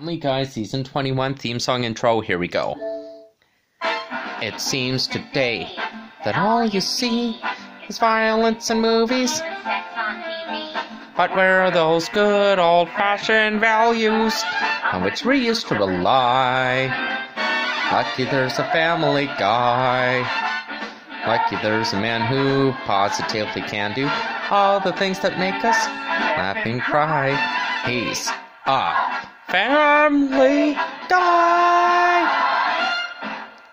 Family Guy Season 21 theme song intro. Here we go. It seems today that all you see is violence in movies. But where are those good old fashioned values on which we used to rely? Lucky there's a family guy. Lucky there's a man who positively can do all the things that make us laugh and cry. He's a family guy.